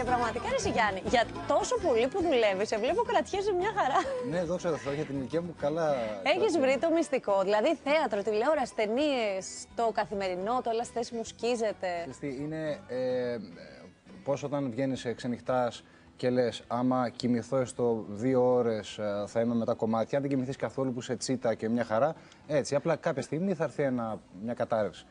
Και πραγματικά ρε Γιάννη, για τόσο πολύ που δουλεύεις, σε βλέπω κρατιέσαι μια χαρά. Ναι, δόξα τω Θεώ για την ηλικία μου καλά. Έχεις βρει το μυστικό. Δηλαδή, θέατρο, τηλεόραση, ταινίες, το καθημερινό, το όλα θέσει μου σκίζεται. Ξέρεις τι, είναι ε, πώς όταν βγαίνεις ξενυχτάς και λες άμα κοιμηθώ στο δύο ώρες ε, θα είμαι με τα κομμάτια, αν δεν κοιμηθείς καθόλου που είσαι τσίτα και μια χαρά, έτσι, απλά κάποια στιγμή θα έρθει ένα, μια κατάρρευση.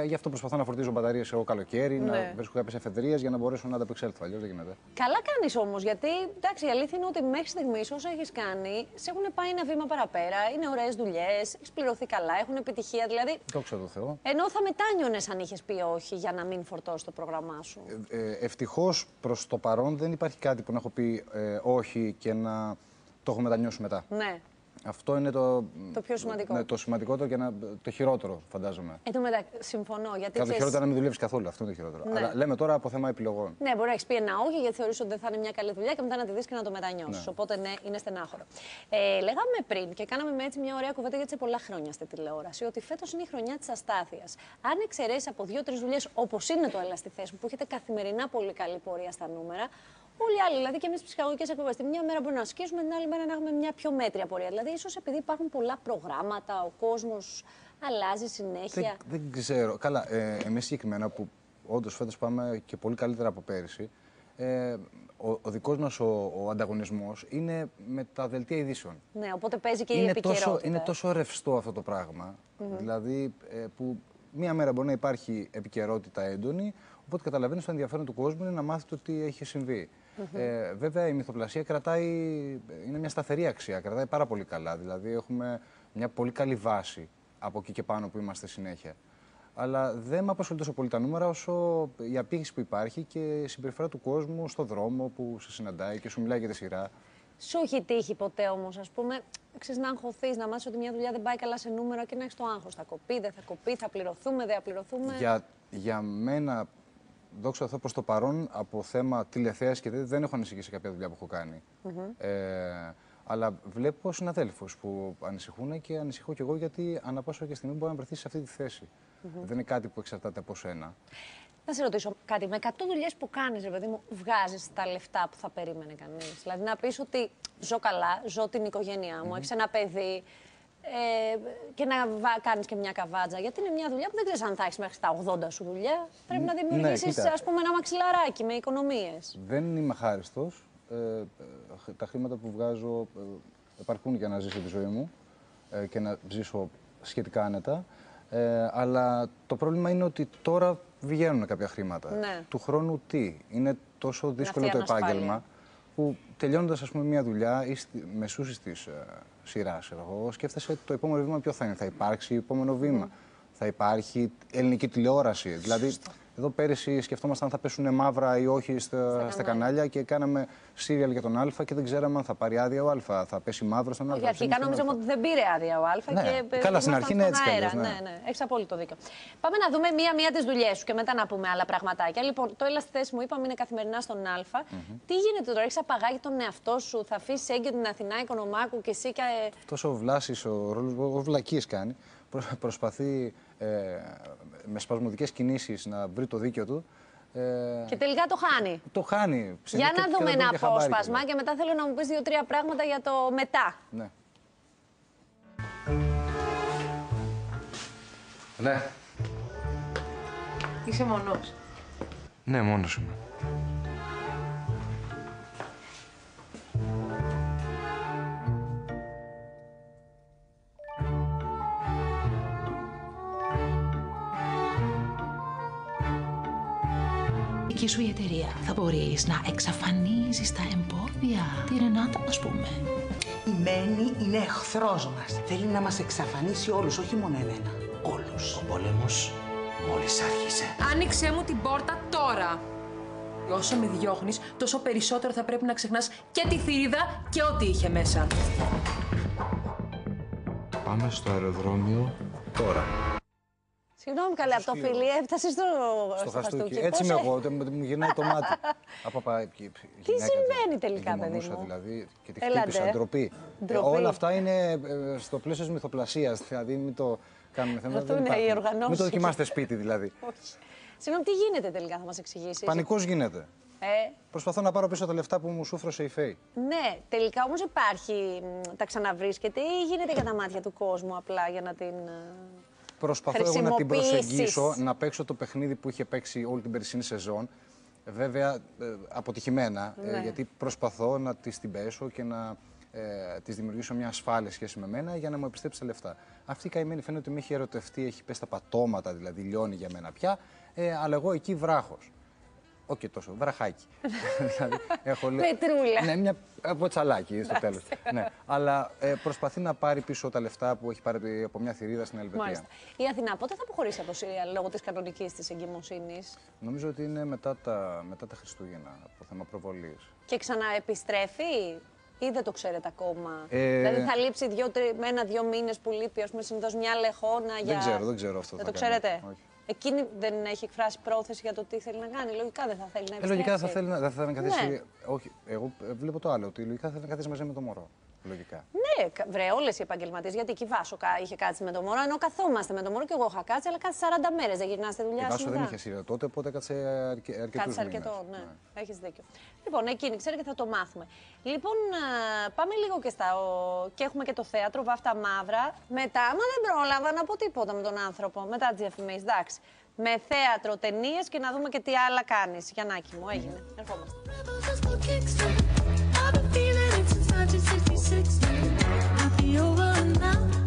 Ε, γι' αυτό προσπαθώ να φορτίζω μπαταρίες εγώ καλοκαίρι, Ναι. να βρίσκω κάποιες εφεδρείες για να μπορέσω να ανταπεξέλθω. Αλλιώς δεν γίνεται. Καλά κάνεις όμως, γιατί εντάξει, η αλήθεια είναι ότι μέχρι στιγμής όσα έχεις κάνει σε έχουν πάει ένα βήμα παραπέρα. Είναι ωραίες δουλειές, έχεις πληρωθεί καλά, έχουν επιτυχία. Δηλαδή, Δόξα τω Θεώ. ενώ θα μετάνιωνες αν είχες πει όχι για να μην φορτώσεις το πρόγραμμά σου. Ε, ε, Ευτυχώς προς το παρόν δεν υπάρχει κάτι που να έχω πει ε, όχι και να το έχω μετανιώσει μετά. Ναι. Αυτό είναι το, Το πιο σημαντικό. Ναι, το σημαντικότερο και να, το χειρότερο, φαντάζομαι. Εν τω μεταξύ, συμφωνώ. Γιατί Κατά το ξέρεις- χειρότερο να μην δουλεύεις καθόλου. Αυτό είναι το χειρότερο. Ναι. Αλλά λέμε τώρα από θέμα επιλογών. Ναι, μπορεί να έχεις πει ένα όχι γιατί θεωρείς ότι δεν θα είναι μια καλή δουλειά και μετά να τη δεις και να το μετανιώσεις. Ναι. Οπότε ναι, είναι στενάχωρο. Ε, λέγαμε πριν και κάναμε με έτσι μια ωραία κουβέντα γιατί σε πολλά χρόνια στη τηλεόραση ότι φέτος είναι η χρονιά της αστάθειας. Αν εξαιρέσεις από δύο-τρεις δουλειές όπως είναι το Έλα στη θέση μου, που έχετε καθημερινά πολύ καλή πορεία στα νούμερα, όλοι οι άλλοι, δηλαδή και εμείς ψυχαγωγικές εκπομπέ, τη μια μέρα μπορούμε να ασκήσουμε, την άλλη μέρα να έχουμε μια πιο μέτρια πορεία. Δηλαδή, ίσως επειδή υπάρχουν πολλά προγράμματα, ο κόσμος αλλάζει συνέχεια. Δεν, δεν ξέρω. Καλά, ε, εμείς συγκεκριμένα που όντως φέτος πάμε και πολύ καλύτερα από πέρυσι, ε, ο, ο δικός μας ο, ο ανταγωνισμός είναι με τα δελτία ειδήσεων. Ναι, οπότε παίζει και η είναι, επικαιρότητα. τόσο, είναι τόσο ρευστό αυτό το πράγμα. Δηλαδή, ε, που μία μέρα μπορεί να υπάρχει επικαιρότητα έντονη, οπότε καταλαβαίνεις το ενδιαφέρον του κόσμου είναι να μάθει το τι έχει συμβεί. Ε, βέβαια, η μυθοπλασία κρατάει, είναι μια σταθερή αξία, κρατάει πάρα πολύ καλά. Δηλαδή, έχουμε μια πολύ καλή βάση από εκεί και πάνω που είμαστε συνέχεια. Αλλά δεν με απασχολεί τόσο πολύ τα νούμερα όσο η απήχηση που υπάρχει και η συμπεριφορά του κόσμου στο δρόμο που σε συναντάει και σου μιλάει για τη σειρά. Σου έχει τύχει ποτέ όμως, ας πούμε, ξέρεις, να αγχωθείς, να μάθεις ότι μια δουλειά δεν πάει καλά σε νούμερα και να έχεις το άγχος. Θα κοπεί, δεν θα κοπεί, θα πληρωθούμε, δεν θα πληρωθούμε. Για, για μένα, δόξα τω Θεώ, προς το παρόν, από θέμα τηλεθέαση και τέτοια, δεν έχω ανησυχήσει σε κάποια δουλειά που έχω κάνει. Ε, αλλά βλέπω συναδέλφους που ανησυχούν και ανησυχώ κι εγώ γιατί ανά πάσα και στιγμή μπορεί να βρεθεί σε αυτή τη θέση. Δεν είναι κάτι που εξαρτάται από σένα. Να σε ρωτήσω κάτι. Με 100 δουλειές που κάνεις, ρε παιδί μου, βγάζεις τα λεφτά που θα περίμενε κανείς; Δηλαδή να πεις ότι ζω καλά, ζω την οικογένειά μου, έχεις ένα παιδί. Ε, και να κάνεις και μια καβάτζα. Γιατί είναι μια δουλειά που δεν ξέρεις αν θα έχεις μέχρι τα 80 σου δουλειά. Πρέπει να Ναι, δημιουργήσεις, κοίτα. ας πούμε, ένα μαξιλαράκι με οικονομίες. Δεν είμαι χάριστος. Ε, ε, τα χρήματα που βγάζω ε, επαρκούν για να ζήσω τη ζωή μου ε, και να ζήσω σχετικά άνετα. Ε, αλλά το πρόβλημα είναι ότι τώρα βγαίνουν κάποια χρήματα. Ναι. Του χρόνου τι; Είναι τόσο δύσκολο αυτή το ανασφάλεια. επάγγελμα που τελειώνοντας ας πούμε μια δουλειά ή στη, μεσούσης της ε, σειράς, ξέρω εγώ, σκέφτεσαι το επόμενο βήμα ποιο θα είναι. Θα υπάρξει επόμενο βήμα. Θα υπάρχει ελληνική τηλεόραση. Δηλαδή, εδώ πέρυσι σκεφτόμασταν αν θα πέσουν μαύρα ή όχι στα, στα, κανάλια και κάναμε σύριαλ για τον Α και δεν ξέραμε αν θα πάρει άδεια ο Α. Θα πέσει μαύρο στον Α. Όχι, θα αρχικά ψήνεις στον νομίζαμε Α. ότι δεν πήρε άδεια ο Α. Ναι. Και Καλά, στην ήμασταν αρχή είναι στον έτσι κι αέρα. αλλιώς, ναι. ναι, ναι. Έχει απόλυτο δίκιο. Πάμε να δούμε μία-μία τις δουλειές σου και μετά να πούμε άλλα πραγματάκια. Λοιπόν, το έλα στη θέση μου, είπαμε, είναι καθημερινά στον Α. Τι γίνεται τώρα, έχεις απαγάγει τον εαυτό σου, θα αφήσεις έγκυο την Αθηνά Οικονομάκου και εσύ και. ε, Τόσο ο Βλάσης, ο ρόλος ο βλακίες κάνει, προ- προσπαθεί ε, με σπασμωδικές κινήσεις να βρει το δίκιο του. Ε, Και τελικά το χάνει. το χάνει. Για Και- να και δούμε δεν ένα παίρνει και χαμπάρι απόσπασμα κιόλας. και μετά θέλω να μου πεις δύο-τρία πράγματα για το μετά. Ναι. Ναι. Είσαι μονός. Ναι, μόνος είμαι. Δική σου η εταιρεία θα μπορείς να εξαφανίζεις τα εμπόδια. Τη Ρενάτα, ας πούμε. Η Μένη είναι εχθρός μας. Θέλει να μας εξαφανίσει όλους, όχι μόνο εμένα. Όλους. Ο πόλεμος μόλις άρχισε. Άνοιξέ μου την πόρτα τώρα. Όσο με διώχνεις, τόσο περισσότερο θα πρέπει να ξεχνάς και τη θηρίδα και ό,τι είχε μέσα. Πάμε στο αεροδρόμιο τώρα. Συγγνώμη, καλέ, από το φιλί έφτασες στο, Στο χαστούκι. Πώς Έτσι είμαι έ- εγώ, τε- μου γυρνάει το μάτι. Από πα- και- γυναίκα, συμβαίνει τη- τελικά, τη παιδί δημονούσα, μου; δηλαδή και τη Έλατε. χτύπησα, ντροπή. Ε, Ντροπή. όλα αυτά είναι ε, στο πλαίσιο της μυθοπλασίας, δηλαδή μην το κάνουμε θέμα. Αυτό δεν είναι οι υπάρχουν. οργανώσεις. Μην το δοκιμάστε σπίτι δηλαδή. Όχι. Συγγνώμη, τι γίνεται τελικά, θα μας εξηγήσεις; Πανικός γίνεται. Ε, Προσπαθώ να πάρω πίσω τα λεφτά που μου σούφρωσε η Φέη. ναι, τελικά όμως υπάρχει, μ, τα ξαναβρίσκεται ή γίνεται για τα μάτια του κόσμου απλά για να την... ε, Προσπαθώ εγώ να την Χρησιμοποιήσεις. προσεγγίσω, να παίξω το παιχνίδι που είχε παίξει όλη την περσινή σεζόν. Βέβαια, ε, αποτυχημένα, ε, Ναι. γιατί προσπαθώ να τη την πέσω και να ε, τη δημιουργήσω μια ασφάλεια σχέση με μένα για να μου επιστρέψει τα λεφτά. Αυτή η καημένη φαίνεται ότι με έχει ερωτευτεί, έχει πέσει τα πατώματα, δηλαδή λιώνει για μένα πια, ε, αλλά εγώ εκεί βράχος. Όχι τόσο, βραχάκι. δηλαδή, έχω, λέ- Πετρούλα. Ναι, μια ποτσαλάκι στο τέλος. ναι. Αλλά ε, προσπαθεί να πάρει πίσω τα λεφτά που έχει πάρει από μια θηρίδα στην Ελβετία. Μάλιστα. Η Αθηνά πότε θα αποχωρήσει από το Σύριαλ λόγω της κανονικής της εγκυμοσύνης; Νομίζω ότι είναι μετά τα, μετά τα Χριστούγεννα, από θέμα προβολής. και ξαναεπιστρέφει ή δεν το ξέρετε ακόμα; Ε, Δηλαδή θα λείψει δύο, τρι, με ένα-δύο μήνες που λείπει, ας πούμε, συνήθως μια λεχόνα για... ξέρω, δεν ξέρω αυτό Δεν θα το κάνει. ξέρετε; Όχι. Εκείνη δεν έχει εκφράσει πρόθεση για το τι θέλει να κάνει. Λογικά δεν θα θέλει να Ε, επιστρέψει. λογικά θα θέλει να, δεν θα θέλει να καθίσει. Ναι. Όχι, εγώ ε, βλέπω το άλλο. Ότι λογικά θα θέλει να καθίσει μαζί με το μωρό. Λογικά. Ναι, κα- βρε, όλες οι επαγγελματίες. Γιατί και η Βάσο κα- είχε κάτσει με το μωρό, ενώ καθόμαστε με το μωρό και εγώ είχα κάτσει, αλλά κάτσε 40 μέρες. Δεν γυρνάς στη Η δουλειά σου. Βάσο δεν μετά. είχε σειρά τότε, οπότε κάτσε αρκε, αρκετούς Κάτσε αρκετό, ναι. Έχεις δίκιο. Λοιπόν, εκείνη ξέρει και θα το μάθουμε. Λοιπόν, α, πάμε λίγο και στα. ο- και έχουμε και το θέατρο, βάφτα μαύρα. Μετά, άμα δεν πρόλαβα να πω τίποτα με τον άνθρωπο, μετά τι διαφημίσει. Εντάξει. Με θέατρο, ταινίες και να δούμε και τι άλλα κάνεις. Γιαννάκη μου, έγινε. Ερχόμαστε. since 1966. Happy over now.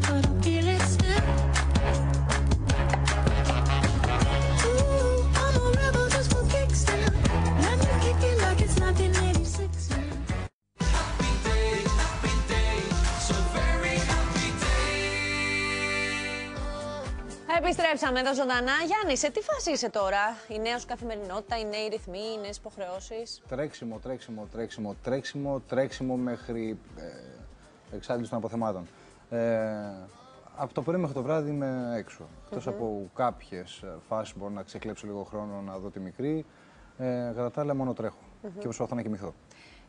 Επιστρέψαμε εδώ ζωντανά. Γιάννη, σε τι φάση είσαι τώρα, η νέα σου καθημερινότητα, οι νέοι ρυθμοί, οι νέες υποχρεώσεις; Τρέξιμο, τρέξιμο, τρέξιμο, τρέξιμο, τρέξιμο μέχρι ε, εξάντληση των αποθεμάτων. Ε, από το πρωί μέχρι το βράδυ είμαι έξω. Εκτός από κάποιες φάσεις μπορώ να ξεκλέψω λίγο χρόνο να δω τη μικρή. Ε, κατά τα άλλα, μόνο τρέχω και προσπαθώ να κοιμηθώ.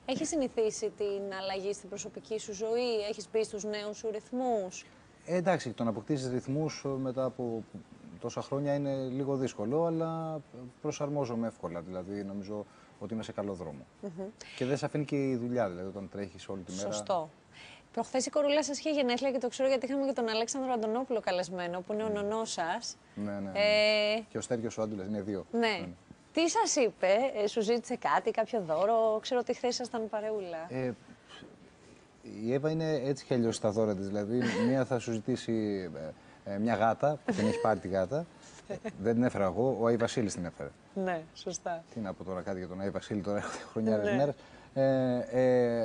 Έχεις συνηθίσει την αλλαγή στην προσωπική σου ζωή, έχεις μπει στους νέους σου ρυθμούς; Ε, εντάξει, το να αποκτήσεις ρυθμούς μετά από τόσα χρόνια είναι λίγο δύσκολο, αλλά προσαρμόζομαι εύκολα. Δηλαδή, νομίζω ότι είμαι σε καλό δρόμο. Και δεν σε αφήνει και η δουλειά, δηλαδή, όταν τρέχεις όλη τη μέρα. Σωστό. Προχθές η κορούλα σας είχε γενέθλια και το ξέρω γιατί είχαμε και τον Αλέξανδρο Αντωνόπουλο καλεσμένο, που είναι ο νονός σας. Ναι, ναι. ναι. Ε, Και ο Στέργιος ο Άντουλας είναι δύο. ναι. Τι σας είπε, ε, σου ζήτησε κάτι, κάποιο δώρο. Ξέρω ότι χθες ήσασταν παρεούλα; Ε, η Εύα είναι έτσι κι αλλιώς στα δώρα της. Δηλαδή, μία θα σου ζητήσει ε, ε, μια γάτα, που την έχει πάρει τη γάτα. Ε, δεν την έφερα εγώ, ο Άι Βασίλης την έφερε. Ναι, σωστά. Τι να πω τώρα κάτι για τον Άι Βασίλη, τώρα έχω χρονιάρες Ναι. μέρες. Ε,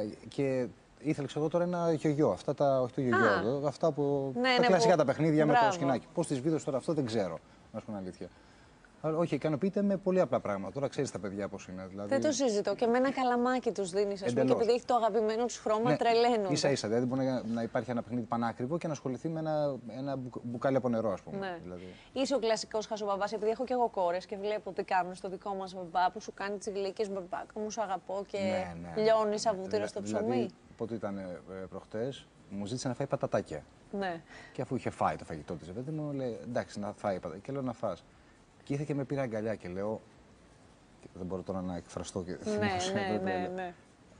ε, και ήθελα ξέρω εγώ τώρα ένα γιογιό. Αυτά τα, όχι το γιογιό, Α. αυτά που, Ναι, τα ναι, κλασικά που- τα παιχνίδια με το Μπράβο. σκηνάκι. Πώς τις βίδω τώρα αυτό δεν ξέρω, να σου πω την αλήθεια. Αλλά όχι, ικανοποιείται με πολύ απλά πράγματα. Τώρα ξέρεις τα παιδιά πώς είναι. Δηλαδή, Δεν το συζητώ. Και με ένα καλαμάκι τους δίνεις, ας πούμε, και Εντελώς. επειδή έχει το αγαπημένο τους χρώμα, Ναι, τρελαίνουν. σα ίσα. Δηλαδή μπορεί να, να υπάρχει ένα παιχνίδι πανάκριβο και να ασχοληθεί με ένα, ένα μπουκ- μπουκάλι από νερό, ας πούμε. Ναι. Δηλαδή. Είσαι ο κλασικός χασομπαμπά, επειδή έχω και εγώ κόρες και βλέπω τι κάνουν στο δικό μας μπαμπά που σου κάνει τις γλύκε μπαμπάκα μου, σου αγαπώ και Ναι, ναι. λιώνεις αβούτυρο Δηλα- στο δηλαδή, ψωμί. Πότε ήταν ε, προχτές, μου ζήτησε να φάει πατατάκια. Ναι. Και αφού είχε φάει το φαγητό της, παιδί μου, λέει εντάξει, να φάει πατατάκια. Και λέω να φας. Και ήρθε και με πήρε αγκαλιά και λέω. και Δεν μπορώ τώρα να εκφραστώ και Ναι, ναι, ναι, ναι.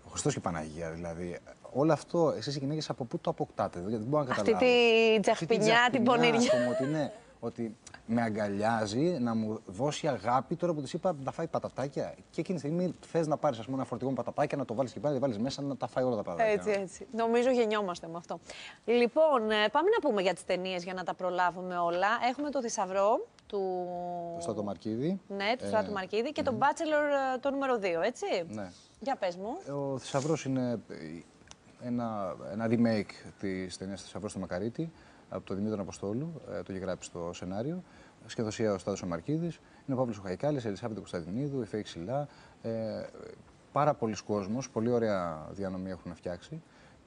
Ο Χριστός και η Παναγία, δηλαδή. Όλο αυτό, εσείς οι γυναίκες από πού το αποκτάτε, δηλαδή, δεν μπορώ να Αυτή καταλάβω. τη Αυτή τζαχπινιά, την τζαχπινιά, πονηριά. ας πούμε, ότι, ναι, ότι με αγκαλιάζει να μου δώσει αγάπη τώρα που της είπα να φάει πατατάκια. Και εκείνη τη στιγμή θες να πάρεις ένα φορτηγό με πατατάκια, να το βάλεις και πάλι, να βάλεις μέσα να τα φάει όλα τα πατατάκια. Έτσι, έτσι. Νομίζω γεννιόμαστε με αυτό. Λοιπόν, ε, πάμε να πούμε για τις ταινίες για να τα προλάβουμε όλα. Έχουμε το θησαυρό του. Το Στάτο Μαρκίδη. Ναι, του Ε, Στράτου Μαρκίδη και τον Bachelor ε, το νούμερο 2, έτσι. Ναι. Για πες μου. Ο Θησαυρός είναι ε, ένα, ένα remake της ταινίας Θησαυρό του Μακαρίτη από τον Δημήτρη Αποστόλου. Ε, το έχει γράψει στο σενάριο. Σχεδοσία ο Στάδο Μαρκίδης. Είναι ο Παύλος Χαϊκάλης, η Ελισάβετ Κωνσταντινίδου, η Φέη Ξυλά. Ε, πάρα πολλοί κόσμος, πολύ ωραία διανομή έχουν φτιάξει.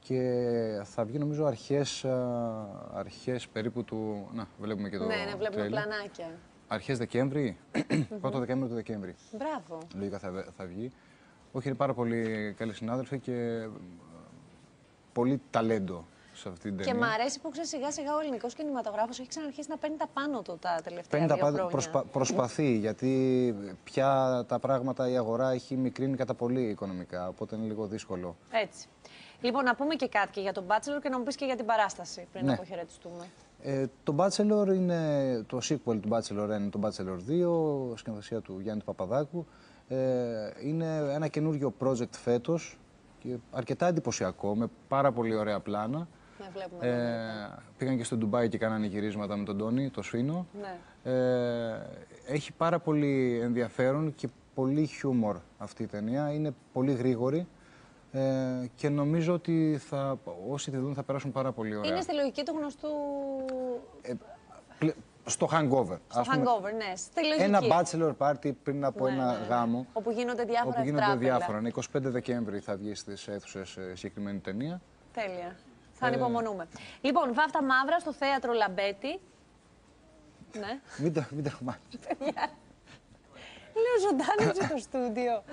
Και θα βγει νομίζω αρχές, α, αρχές περίπου του... Να, βλέπουμε και το ναι, ναι, βλέπουμε τρέιλερ. πλανάκια. Αρχές Δεκέμβρη, πρώτο Δεκέμβριο του Δεκέμβρη. Μπράβο. Λογικά θα, θα βγει. Όχι, είναι πάρα πολύ καλοί συνάδελφοι και ε, πολύ ταλέντο σε αυτή την Και ταινία. μ' αρέσει που ξέρεις σιγά σιγά ο ελληνικός κινηματογράφος έχει ξαναρχίσει να παίρνει τα πάνω του τα τελευταία Παίρνει τα δύο πάντα, χρόνια. προσπα- προσπαθεί, γιατί πια τα πράγματα η αγορά έχει μικρύνει κατά πολύ οικονομικά, οπότε είναι λίγο δύσκολο. Έτσι. Λοιπόν, να πούμε και κάτι και για τον Bachelor και να μου πεις και για την παράσταση πριν Ναι. αποχαιρετιστούμε. Ε, το Bachelor είναι το sequel του Bachelor 1, είναι το Bachelor 2, σκηνοθεσία του Γιάννη του Παπαδάκου. Ε, είναι ένα καινούριο project φέτος και αρκετά εντυπωσιακό, με πάρα πολύ ωραία πλάνα. Ναι, βλέπουμε. εδώ. Ε, πήγαν και στο Ντουμπάι και κάνανε γυρίσματα με τον Τόνι, το Σφίνο. Ναι. Ε, έχει πάρα πολύ ενδιαφέρον και πολύ χιούμορ αυτή η ταινία. Είναι πολύ γρήγορη ε, και νομίζω ότι θα, όσοι τη δουν θα περάσουν πάρα πολύ ωραία. Είναι στη λογική του γνωστού. Πλε- Στο hangover. Στο ας πούμε, hangover, ναι. Στη λογική. Ένα bachelor party πριν από Ναι, ένα ναι, ναι. γάμο. Όπου γίνονται διάφορα Όπου γίνονται ευτράπελα. διάφορα. Είναι 25 Δεκέμβρη θα βγει στις αίθουσες συγκεκριμένη ταινία. Τέλεια. Θα Ε. ανυπομονούμε. Λοιπόν, βάφτα μαύρα στο θέατρο Λαμπέτη. Ναι. Μην το, μην το μάθεις. Λέω ζωντάνεψε το στούντιο.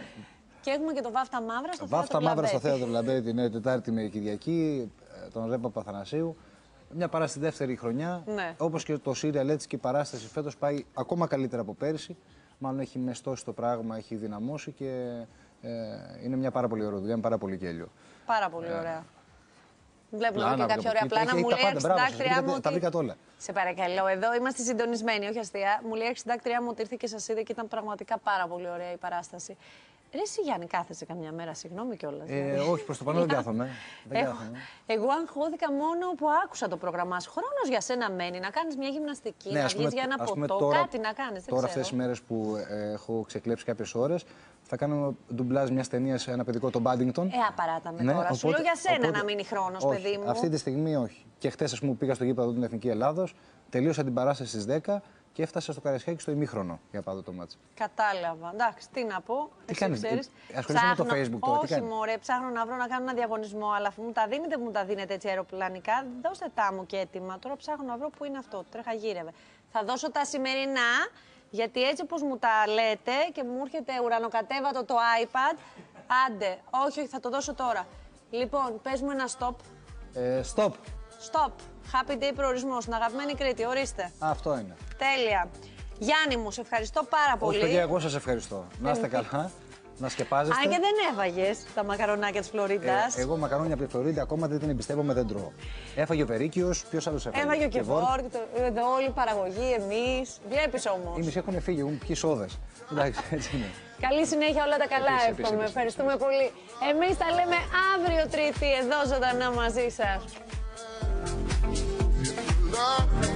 Και έχουμε και το βάφτα μαύρα στο Βάφτα θέατρο μαύρα στο Λαμπέτη. θέατρο Λαμπέτη, ναι, Τετάρτη με Κυριακή, ε, των Ρέπα Παπαθανασίου. Μια παράσταση δεύτερη χρονιά. Ναι. Όπως και το σίριαλ έτσι και η παράσταση φέτος πάει ακόμα καλύτερα από πέρυσι. Μάλλον έχει μεστώσει το πράγμα, έχει δυναμώσει και ε, είναι μια πάρα πολύ ωραία δουλειά, με πάρα πολύ γέλιο. Πάρα πολύ ωραία. Βλέπουμε Πλάνα, εδώ και κάποια ωραία βλέπω εκεί. πλάνα. Έχει Μου τα λέει η πάντα, μπράβο σας. αρχισυντάκτριά μου. Βρήκατε- τα ότι- βρήκατε όλα. Σε παρακαλώ, εδώ είμαστε συντονισμένοι, όχι αστεία. Μου λέει η αρχισυντάκτριά μου ότι ήρθε και σας είδε και ήταν πραγματικά πάρα πολύ ωραία η παράσταση. Ρε, εσύ Γιάννη, κάθεσαι καμιά μέρα, συγγνώμη κιόλας. Ε, όχι, προς το παρόν δεν κάθομαι. Δεν Εγώ, κάθομαι. εγώ αγχώθηκα μόνο που άκουσα το πρόγραμμά σου. Χρόνος για σένα μένει να κάνεις μια γυμναστική, να Ναι, ας βγεις πούμε- για ένα ας πούμε ποτό, τώρα- κάτι να κάνεις. Τώρα αυτές τις μέρες που ε, έχω ξεκλέψει κάποιες ώρες, θα κάνω ντουμπλάζ μιας ταινίας σε ένα παιδικό, τον Μπάντιγκτον. Ε, απαράτα με τώρα. Σου λέω για σένα να μείνει χρόνος, όχι, παιδί μου. Αυτή τη στιγμή όχι. Και χθε, ας πούμε, πήγα στο γήπεδο του την Εθνική Ελλάδο, τελείωσα την παράσταση στις 10 και έφτασα στο Καραϊσκάκι στο ημίχρονο για να πάω το μάτσο. Κατάλαβα. Εντάξει, τι να πω. Εσύ κάνεις, ξέρεις. ε, ασχολείσαι με το Ψάχνω- Facebook τώρα, τι Όχι, κάνεις; μωρέ, ψάχνω να βρω να κάνω ένα διαγωνισμό, αλλά αφού μου τα δίνετε, μου τα δίνετε έτσι αεροπλανικά, δώστε τα μου και έτοιμα. Τώρα ψάχνω να βρω πού είναι αυτό. Τρέχα γύρευε. Θα δώσω τα σημερινά, γιατί έτσι όπως μου τα λέτε και μου έρχεται ουρανοκατέβατο το iPad, άντε, όχι, όχι, θα το δώσω τώρα. Λοιπόν, πες μου ένα stop. Ε, stop. Stop. Happy day προορισμός. Στην αγαπημένη Κρήτη, ορίστε. Αυτό είναι. Τέλεια. Γιάννη μου, σε ευχαριστώ πάρα πολύ. Όχι, παιδιά, εγώ σας ευχαριστώ. Να είστε καλά, να σκεπάζεστε. Αν και δεν έβαγες τα μακαρονάκια της Φλωρίντα. Ε, εγώ μακαρόνια από τη Φλωρίντα ακόμα δεν την εμπιστεύομαι, δεν τρώω. Έφαγε ο Βερίκιος, ποιος άλλος έφαγε; Έβαγε ο Και Κεβόρκ, το- εδώ όλη η παραγωγή, εμείς. Βλέπεις όμως. Οι μισοί έχουν φύγει, έχουν πιει σόδες. Εντάξει, έτσι είναι. Καλή συνέχεια, όλα τα καλά Επίσης, επίσης, εύχομαι. επίσης. Ευχαριστούμε πολύ. Εμείς τα λέμε αύριο Τρίτη εδώ ζωντανά μαζί σας. love.